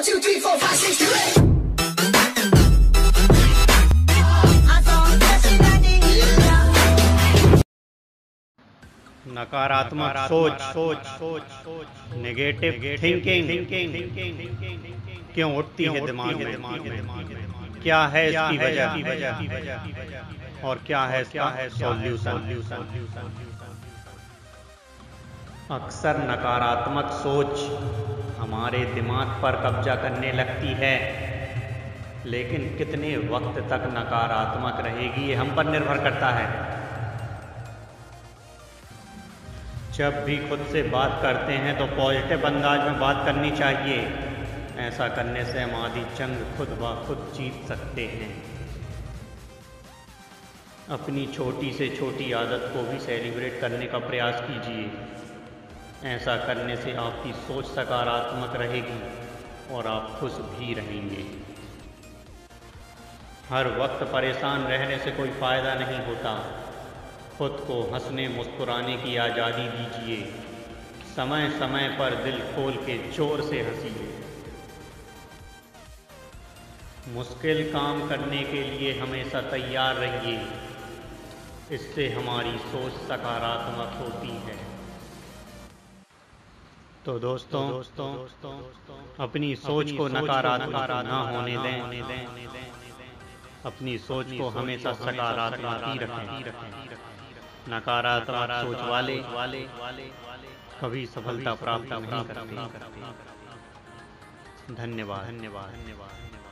One, two, three, four, five, six, seven, eight. नकारात्मक सोच सोच सोच सोच नेगेटिव थिंकिंग थिंकिंग क्यों उठती है दिमाग में? क्या है इसकी वजह? और क्या है क्या है सॉल्यूशन अक्सर नकारात्मक सोच हमारे दिमाग पर कब्जा करने लगती है। लेकिन कितने वक्त तक नकारात्मक रहेगी, ये हम पर निर्भर करता है। जब भी खुद से बात करते हैं तो पॉजिटिव अंदाज में बात करनी चाहिए। ऐसा करने से हम आदि जंग खुद ब खुद जीत सकते हैं। अपनी छोटी से छोटी आदत को भी सेलिब्रेट करने का प्रयास कीजिए। ऐसा करने से आपकी सोच सकारात्मक रहेगी और आप खुश भी रहेंगे। हर वक्त परेशान रहने से कोई फ़ायदा नहीं होता। खुद को हंसने, मुस्कुराने की आज़ादी दीजिए। समय समय पर दिल खोल के ज़ोर से हंसिए। मुश्किल काम करने के लिए हमेशा तैयार रहिए। इससे हमारी सोच सकारात्मक होती है। तो दोस्तों दोस्तों दोस्तों अपनी सोच को नकारात्मक ना होने दें। अपनी सोच को हमेशा सकारात्मक ही रखें। नकारात्मक सोच वाले वाले वाले कभी सफलता प्राप्त नहीं करते। धन्यवाद धन्यवाद। धन्यवाद।